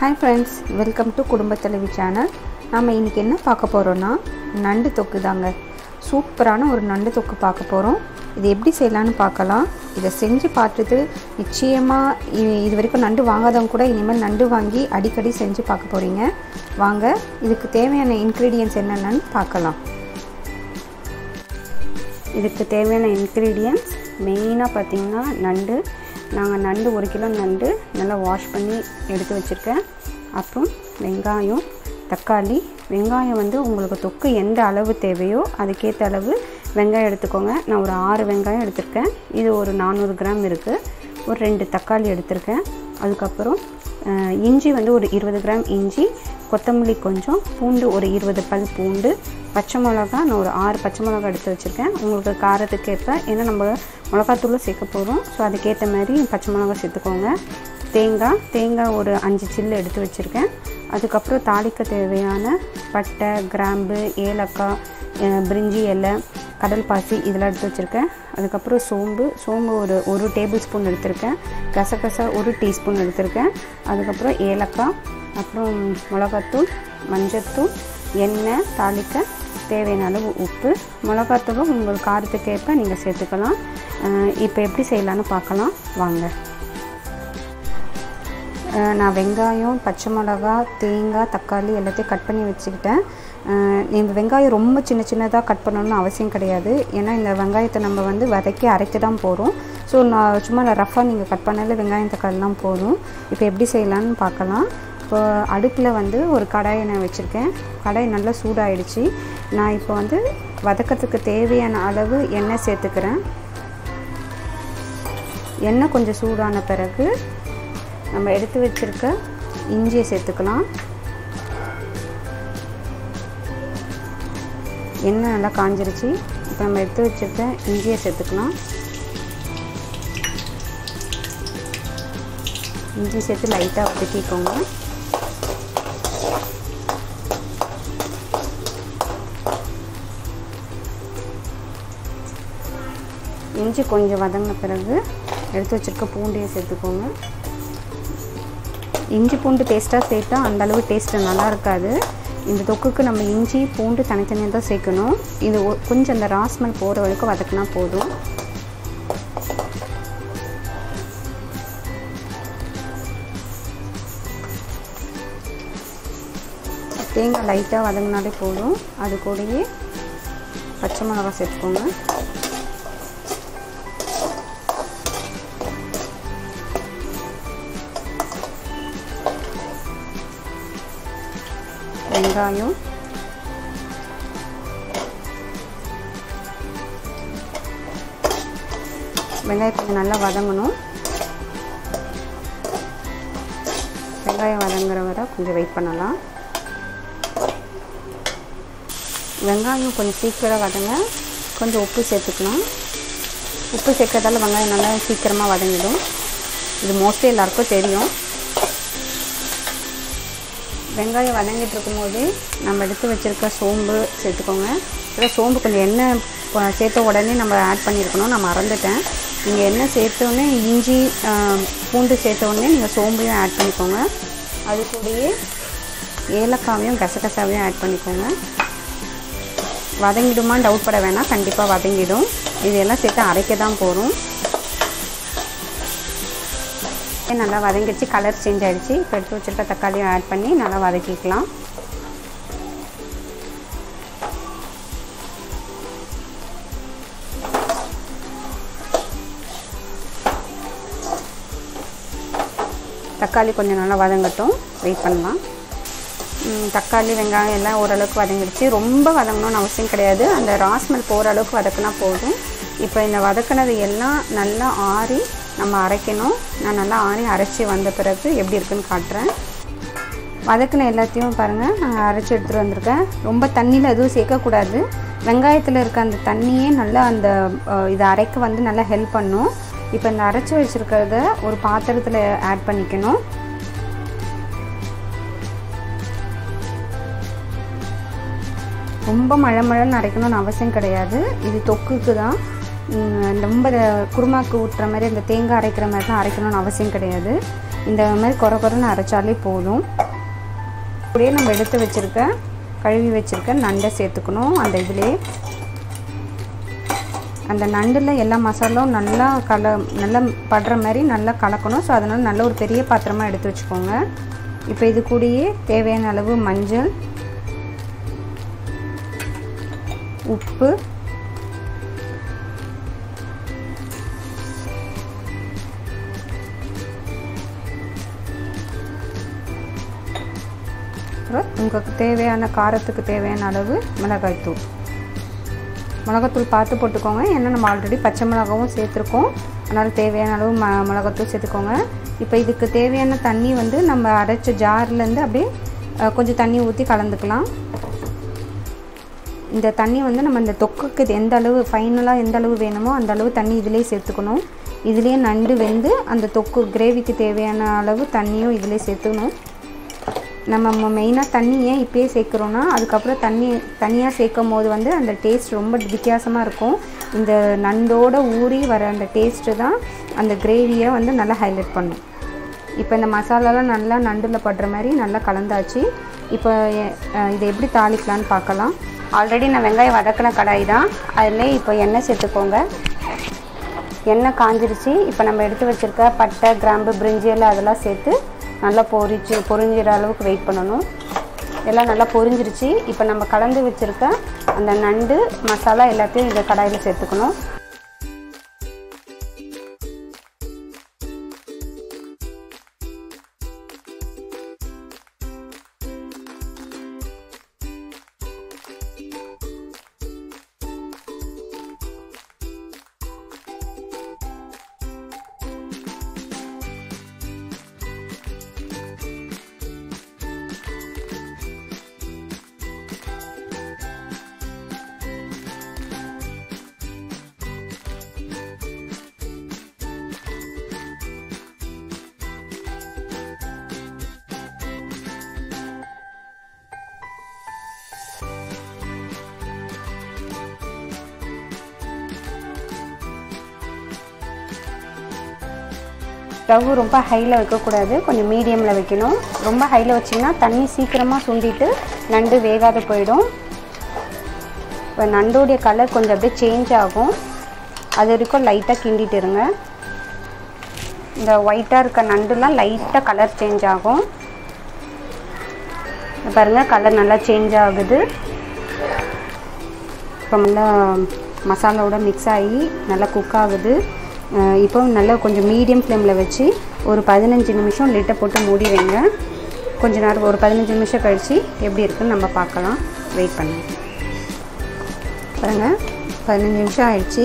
Hi friends welcome to குடும்ப தலைவி channel நாம் இன்றைக்கி என்ன பார்க்க போகிறோன்னா நண்டு தொக்கு தாங்க. சூப்பரான ஒரு நண்டு தொக்கு பார்க்க போகிறோம் இது எப்படி செய்யலான்னு பார்க்கலாம். இதை செஞ்சு பார்த்துட்டு நிச்சயமாக இது வரைக்கும் நண்டு வாங்காதவங்க கூட இனிமேல் நண்டு வாங்கி அடிக்கடி செஞ்சு பார்க்க போகிறீங்க வாங்க இதுக்கு தேவையான இன்க்ரீடியன்ஸ் என்னென்னு பார்க்கலாம். இதுக்கு தேவையான இன்க்ரீடியன்ஸ் மெயினாக பார்த்திங்கன்னா நண்டு நாங்கள் நண்டு ஒரு கிலோ நண்டு நல்லா வாஷ் பண்ணி எடுத்து வச்சுருக்கேன். அப்புறம் வெங்காயம் தக்காளி. வெங்காயம் வந்து உங்களுக்கு தொக்கு எந்த அளவு தேவையோ அதுக்கேற்ற அளவு வெங்காயம் எடுத்துக்கோங்க. நான் ஒரு ஆறு வெங்காயம் எடுத்திருக்கேன். இது ஒரு நானூறு கிராம் இருக்குது ஒரு ரெண்டு தக்காளி எடுத்திருக்கேன். அதுக்கப்புறம் இஞ்சி வந்து ஒரு இருபது கிராம் இஞ்சி கொத்தமல்லி கொஞ்சம் பூண்டு ஒரு இருபது பல் பூண்டு பச்சை மிளகா நான் ஒரு ஆறு பச்சை மிளகா எடுத்து வச்சுருக்கேன். உங்களுக்கு காரத்துக்கு ஏற்ப ஏன்னா நம்ம மிளகாத்தூளும் சேர்க்க போகிறோம் ஸோ அதுக்கேற்ற மாதிரி பச்சை மிளகா சேர்த்துக்கோங்க. தேங்காய் தேங்காய் ஒரு அஞ்சு சில்லு எடுத்து வச்சுருக்கேன். அதுக்கப்புறம் தாளிக்க தேவையான பட்டை கிராம்பு ஏலக்காய் பிரிஞ்சி இலை கடல் பாசி இதெல்லாம் எடுத்து வச்சுருக்கேன். அதுக்கப்புறம் சோம்பு சோம்பு ஒரு ஒரு டேபிள் ஸ்பூன் எடுத்திருக்கேன். கசகசா ஒரு டீஸ்பூன் எடுத்திருக்கேன். அதுக்கப்புறம் ஏலக்காய் அப்புறம் மிளகாத்தூள் மஞ்சத்தூள் எண்ணெய் தாளிக்க தேவையான அளவு உப்பு. மிளகாத்தூளும் உங்கள் காரத்துக்கு ஏற்ப நீங்கள் சேர்த்துக்கலாம். இப்போ எப்படி செய்யலான்னு பார்க்கலாம். வாங்க. நான் வெங்காயம் பச்சை மிளகா தேங்காய் தக்காளி எல்லாத்தையும் கட் பண்ணி வச்சுக்கிட்டேன். இந்த வெங்காயம் ரொம்ப சின்ன சின்னதாக கட் பண்ணணும்னு அவசியம் கிடையாது. ஏன்னா இந்த வெங்காயத்தை நம்ம வந்து வதக்கி அரைத்து தான் போகிறோம் ஸோ நான் சும்மா ரஃபாக நீங்கள் கட் பண்ணல வெங்காயம் தக்காளிலாம் போதும். இப்போ எப்படி செய்யலான்னு பார்க்கலாம். இப்போ அடுப்பில் வந்து ஒரு கடாயை நான் வச்சுருக்கேன். கடாய் நல்லா சூடாயிடுச்சு. நான் இப்போ வந்து வதக்கத்துக்கு தேவையான அளவு எண்ணெய் சேர்த்துக்கிறேன். எண்ணெய் கொஞ்சம் சூடான பிறகு நம்ம எடுத்து வச்சிருக்க இஞ்சியை சேர்த்துக்கலாம். எண்ணெய் நல்லா காஞ்சிருச்சு. இப்போ நம்ம எடுத்து வச்சிருக்க இஞ்சியை சேர்த்துக்கலாம். இஞ்சி சேர்த்து லைட்டாக வதக்கிக்கோங்க இஞ்சி கொஞ்சம் வதங்கின பிறகு எடுத்து வச்சிருக்க பூண்டையை சேர்த்துக்கோங்க. இஞ்சி பூண்டு டேஸ்ட்டாக சேர்த்தா அந்தளவு டேஸ்ட்டு நல்லா இருக்காது. இந்த தொக்குக்கு நம்ம இஞ்சி பூண்டு தனித்தனியாக தான் சேர்க்கணும். இது ஒ- கொஞ்சம் அந்த ராஸ்மல் போகிற வரைக்கும் வதக்குனா போதும். தேங்காய் லைட்டாக வதங்கினாலே போதும். அது கூடயே பச்சை மிளகா சேர்த்துக்கோங்க. வெங்காயம். வெங்காயத்தை நல்லா வதங்கணும். வெங்காயம் வதங்குற வரை கொஞ்சம் வெயிட் பண்ணலாம். வெங்காயம் கொஞ்சம் சீக்கிரம் வதங்க கொஞ்சம் உப்பு சேர்த்துக்கலாம். உப்பு சேர்க்கறதால வெங்காயம் நல்லா சீக்கிரமாக வதங்கிடும். இது மோஸ்ட்லி எல்லாருக்கும் தெரியும். வெங்காயம் வதங்கிட்டு இருக்கும்போது நம்ம எடுத்து வச்சுருக்க சோம்பு சேர்த்துக்கோங்க. இல்லை சோம்பு கொஞ்சம் எண்ணெய் சேர்த்த உடனே நம்ம ஆட் பண்ணியிருக்கணும். நான் மறந்துட்டேன். நீங்கள் எண்ணெய் சேர்த்தோடனே இஞ்சி பூண்டு சேர்த்தோடனே நீங்கள் சோம்பையும் ஆட் பண்ணிக்கோங்க. அது கூடயே ஏலக்காவையும் கசகசாவையும் ஆட் பண்ணிக்கோங்க. வதங்கிடுமான்னு டவுட் பட வேணாம். கண்டிப்பாக வதங்கிடும். இதையெல்லாம் சேர்த்து அரைக்க தான் போகிறோம் நல்லா வதங்கிடுச்சு கலர் சேஞ்ச் ஆகிடுச்சு இப்போ எடுத்து வச்சுருக்க தக்காளியும் ஆட் பண்ணி நல்லா வதக்கிக்கலாம். தக்காளி கொஞ்சம் நல்லா வதங்கட்டும். வெயிட் பண்ணலாம். தக்காளி வெங்காயம் எல்லாம் ஓரளவுக்கு வதங்கிடுச்சு. ரொம்ப வதங்கணும்னு அவசியம் கிடையாது. அந்த ராஸ்மல் போகிற அளவுக்கு வதக்குனா போதும். இப்போ இந்த வதக்குனது எல்லாம் நல்லா ஆறி நம்ம அரைக்கணும். நான் நல்லா ஆணி அரைச்சி வந்த பிறகு எப்படி இருக்குன்னு காட்டுறேன். வதக்குன எல்லாத்தையும் பாருங்கள் நான் அரைச்சி எடுத்துகிட்டு வந்திருக்கேன். ரொம்ப தண்ணியில் எதுவும் சேர்க்கக்கூடாது. வெங்காயத்தில் இருக்க அந்த தண்ணியே நல்லா அந்த இதை அரைக்க வந்து நல்லா ஹெல்ப் பண்ணும். இப்போ இந்த அரைச்சி வச்சுருக்கிறத ஒரு பாத்திரத்தில் ஆட் பண்ணிக்கணும். ரொம்ப மழை மழைன்னு அரைக்கணும்னு அவசியம் கிடையாது. இது தொக்குக்கு தான். ரொம்ப குருமாக்கு ஊட்டுற மாதிரி அந்த தேங்காய் அரைக்கிற மாதிரிலாம் அரைக்கணும்னு அவசியம் கிடையாது. இந்த மாதிரி குறை குறைன்னு அரைச்சாலே போதும். அப்படியே நம்ம எடுத்து வச்சுருக்க கழுவி வச்சுருக்க நண்டை சேர்த்துக்கணும். அந்த இதிலே அந்த நண்டில் எல்லா மசாலாவும் நல்லா கல நல்லா படுற மாதிரி நல்லா கலக்கணும். ஸோ அதனால் நல்ல ஒரு பெரிய பாத்திரமாக எடுத்து வச்சுக்கோங்க. இப்போ இது கூடயே தேவையான அளவு மஞ்சள் உப்பு அப்புறம் உங்களுக்கு தேவையான காரத்துக்கு தேவையான அளவு மிளகாய்த்தூள் மிளகாத்தூள் பார்த்து போட்டுக்கோங்க. ஏன்னா நம்ம ஆல்ரெடி பச்சை மிளகாவும் சேர்த்துருக்கோம். அதனால் தேவையான அளவு ம மிளகாத்தூள் சேர்த்துக்கோங்க. இப்போ இதுக்கு தேவையான தண்ணி வந்து நம்ம அரைச்ச ஜார்லேருந்து அப்படியே கொஞ்சம் தண்ணி ஊற்றி கலந்துக்கலாம். இந்த தண்ணி வந்து நம்ம இந்த தொக்குக்கு எந்த அளவு ஃபைனலாக எந்த அளவு வேணுமோ அந்த அளவு தண்ணி இதிலே சேர்த்துக்கணும். இதுலேயே நண்டு வெந்து அந்த தொக்கு கிரேவிக்கு தேவையான அளவு தண்ணியும் இதிலே சேர்த்துக்கணும். நம்ம மெயினாக தண்ணி ஏன் இப்போயே சேர்க்குறோன்னா அதுக்கப்புறம் தண்ணி தனியாக சேர்க்கும் போது வந்து அந்த டேஸ்ட் ரொம்ப வித்தியாசமாக இருக்கும். இந்த நண்டோட ஊறி வர அந்த டேஸ்ட்டு தான் அந்த கிரேவியை வந்து நல்லா ஹைலைட் பண்ணும். இப்போ இந்த மசாலாலாம் நல்லா நண்டில் படுற மாதிரி நல்லா கலந்தாச்சு. இப்போ இதை எப்படி தாளிக்கலான்னு பார்க்கலாம். ஆல்ரெடி நான் வெங்காயம் வதக்கின கடாய் தான். அதில் இப்போ எண்ணெய் சேர்த்துக்கோங்க. எண்ணெய் காஞ்சிருச்சு. இப்போ நம்ம எடுத்து வச்சுருக்க பட்டை கிராம்பு பிரிஞ்சியல் அதெல்லாம் சேர்த்து நல்லா பொரிச்சு பொரிஞ்சிற அளவுக்கு வெயிட் பண்ணணும். எல்லாம் நல்லா பொரிஞ்சிருச்சு இப்போ நம்ம கலந்து வச்சுருக்க அந்த நண்டு மசாலா எல்லாத்தையும் இந்த கடாயில் சேர்த்துக்கணும். ஸ்டவ் ரொம்ப ஹையில் வைக்கக்கூடாது. கொஞ்சம் மீடியமில் வைக்கணும். ரொம்ப ஹையில் வச்சிங்கன்னா தண்ணி சீக்கிரமாக சுண்டிட்டு நண்டு வேகாத போயிடும். இப்போ நண்டோடைய கலர் கொஞ்சம் அப்படியே சேஞ்ச் ஆகும். அது வரைக்கும் லைட்டாக கிண்டிட்டு இருங்க. இந்த ஒயிட்டாக இருக்க நண்டுலாம் லைட்டாக கலர் சேஞ்ச் ஆகும். பாருங்கள் கலர் நல்லா சேஞ்ச் ஆகுது. இப்போ நல்லா மசாலாவோட மிக்ஸ் ஆகி நல்லா குக் ஆகுது. இப்போ நல்லா கொஞ்சம் மீடியம் ஃப்ளேமில் வச்சு ஒரு பதினஞ்சு நிமிஷம் லிட்டை போட்டு மூடி வைங்க கொஞ்ச நேரம் ஒரு பதினஞ்சு நிமிஷம் கழித்து எப்படி இருக்குன்னு நம்ம பார்க்கலாம். வெயிட் பண்ணுங்க. பாருங்கள் பதினஞ்சு நிமிஷம் ஆயிடுச்சு.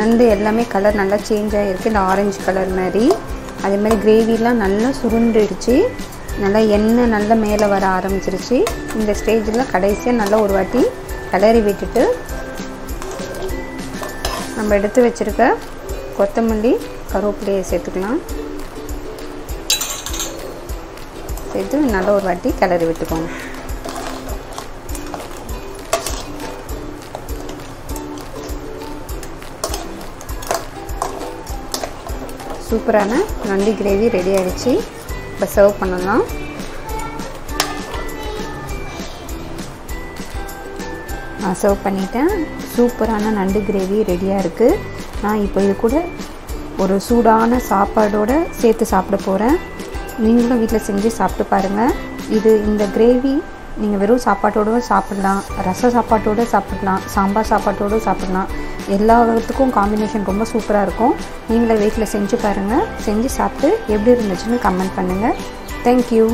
நண்டு எல்லாமே கலர் நல்லா சேஞ்ச் ஆகிருக்கு இந்த ஆரஞ்சு கலர் மாதிரி. அதே மாதிரி கிரேவிலாம் நல்லா சுருண்டுடுச்சு. நல்லா எண்ணெய் நல்லா மேலே வர ஆரம்பிச்சிருச்சு. இந்த ஸ்டேஜில் கடைசியாக நல்லா ஒரு வாட்டி கிளறி விட்டுட்டு நம்ம எடுத்து வச்சுருக்க கொத்தமல்லி கருவேப்பிலையை சேர்த்துக்கலாம். சேர்த்து நல்லா ஒரு வாட்டி கிளறி விட்டுக்கோங்க. சூப்பரான நண்டு கிரேவி ரெடி ஆகிடுச்சு இப்போ சர்வ் பண்ணலாம். நான் சர்வ் பண்ணிட்டேன். சூப்பரான நண்டு கிரேவி ரெடியாக இருக்குது நான் இப்போ இது கூட ஒரு சூடான சாப்பாடோடு சேர்த்து சாப்பிட போகிறேன் நீங்களும் வீட்டில் செஞ்சு சாப்பிட்டு பாருங்கள் இது இந்த கிரேவி நீங்கள் வெறும் சாப்பாட்டோடு சாப்பிட்லாம். ரச சாப்பாட்டோடு சாப்பிட்லாம். சாம்பார் சாப்பாட்டோடு சாப்பிட்லாம். எல்லாத்துக்கும் காம்பினேஷன் ரொம்ப சூப்பராக இருக்கும். நீங்களே வீட்டில் செஞ்சு பாருங்கள் செஞ்சு சாப்பிட்டு எப்படி இருந்துச்சுன்னு கமெண்ட் பண்ணுங்கள் தேங்க்யூ